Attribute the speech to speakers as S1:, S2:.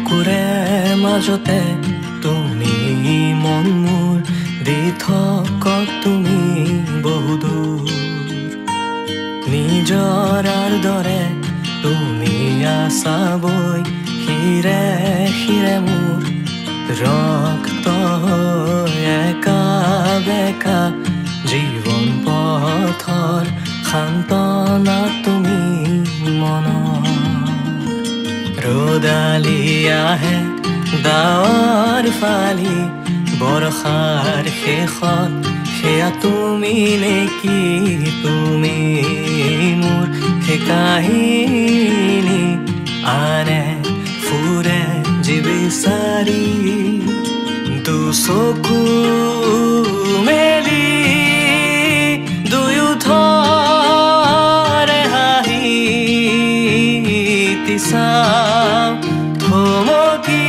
S1: মাজতে তুমি মন মোৰ দি থকত তুমি বহুদূৰ নিজৰাৰ দৰে তুমি আছাবৈ শিৰে শিৰে মোৰ ৰক্ত একা বেকা জীৱন পথৰ শান্তনা তুমি खुदा लिया है दावर फाली বরখার সে খন সেয়া তুমি নেকি তুমি মোর সে কাহিনী আরে ফুরে জীবে সারি দু সকু মে「ともき